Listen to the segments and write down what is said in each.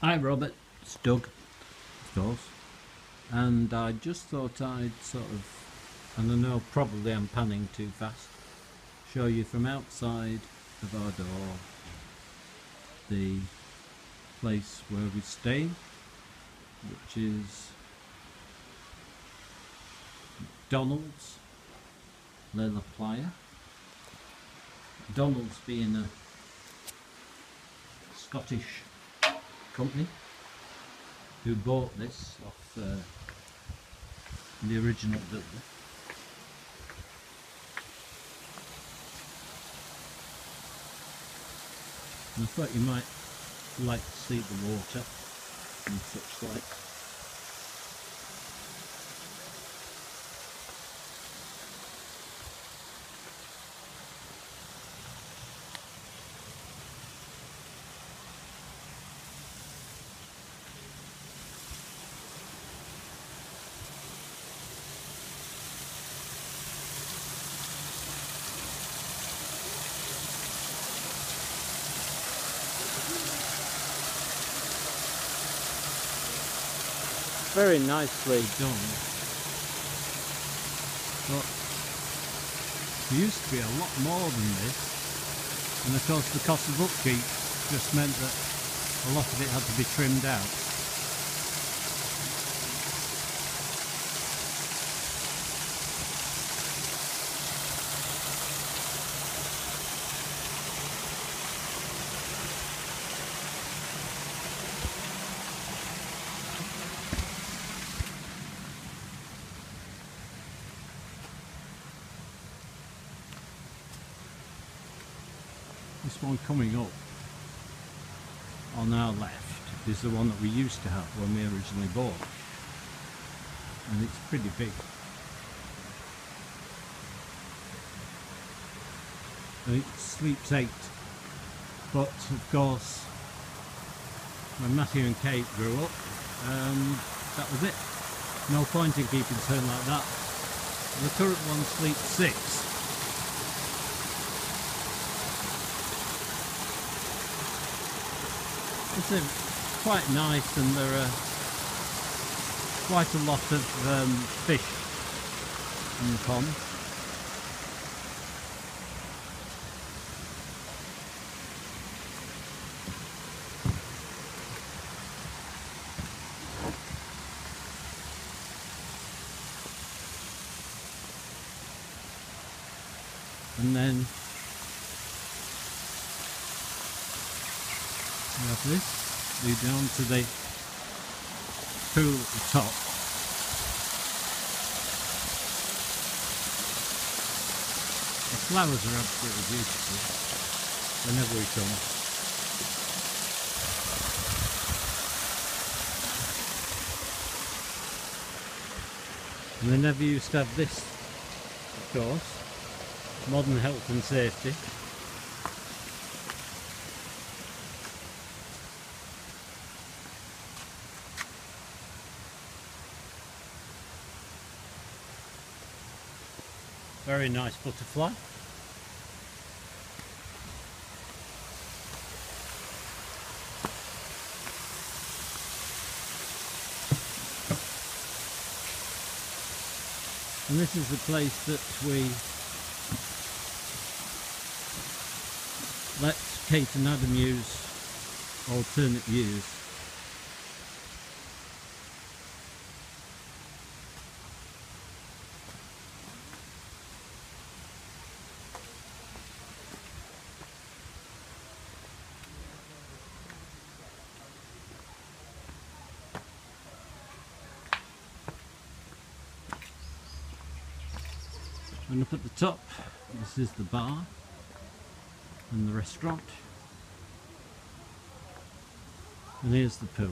Hi Robert, it's Doug, of course. And I just thought I'd sort of, and I know probably I'm panning too fast, show you from outside of our door the place where we stay, which is Donald's Leila Playa. Donald's being a Scottish company who bought this off uh, the original builder. And I thought you might like to see the water and such like. Very nicely done. But there used to be a lot more than this. And of course the cost of upkeep just meant that a lot of it had to be trimmed out. This one coming up on our left is the one that we used to have when we originally bought. And it's pretty big. And it sleeps eight. But of course, when Matthew and Kate grew up, um, that was it. No point in keeping turn like that. The current one sleeps six. It's a, quite nice and there are quite a lot of um, fish in the pond. And then this, lead down to the pool at the top. The flowers are absolutely beautiful whenever we come. And they never used to have this, of course, modern health and safety. Very nice butterfly. And this is the place that we let Kate and Adam use alternate views. And up at the top, this is the bar and the restaurant. And here's the pool.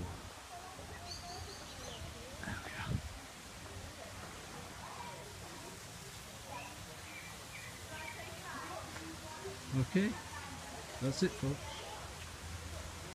Okay, that's it folks.